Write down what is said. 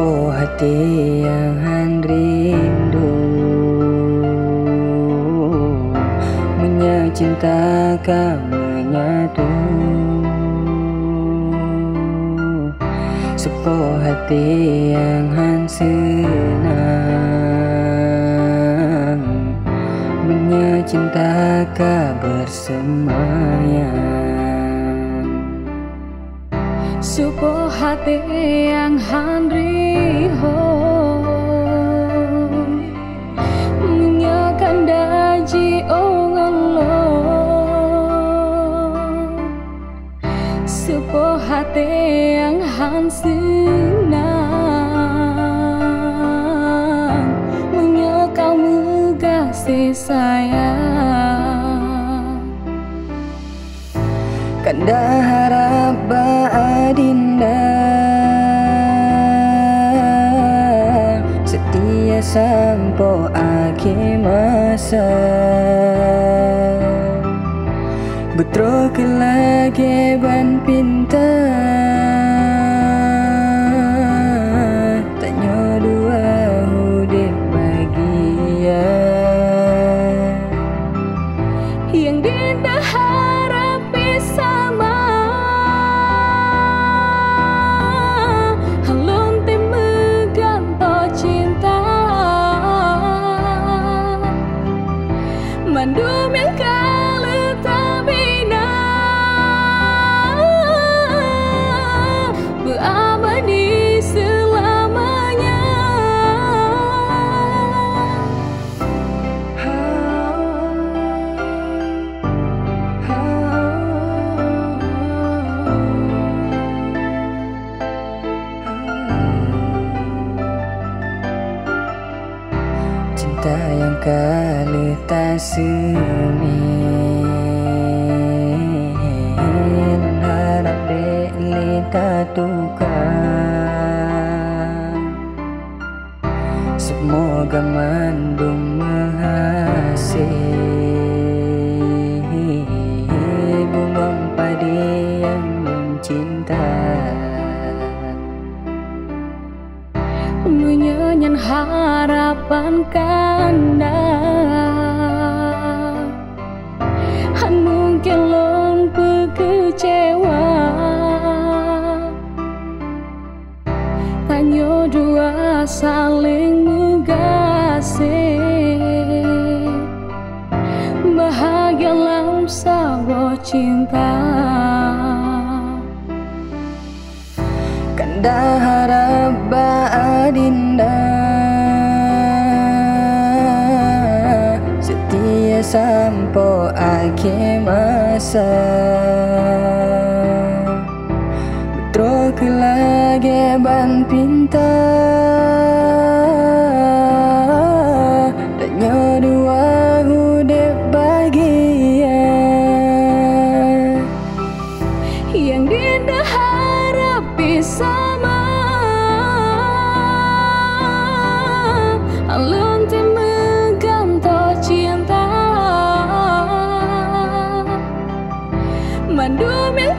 ku hati yang han rindu Menyacinta menyatu Sepo hati yang han senang Menyacinta bersemayang sebuah hati yang han riho Menyakan daji ongalo Sebuah hati yang han senang Menyekau mengasih sayang. Kanda adinda Setia sampai akhir masa. Lagi ban pinta Tanya dua hudip bahagia. Yang tidak harap bersama Cinta yang kali tak seni Harap tukar. Semoga mandum mengasihi Bunga padi yang mencinta harapan kanda. Han mungkin lon kecewa. Tanyo dua saling mengasih Bahagia dalam sebuah cinta. Kanda harap adinda Sampai akhir masa. Betul ke lagi ban pinta Mandum yang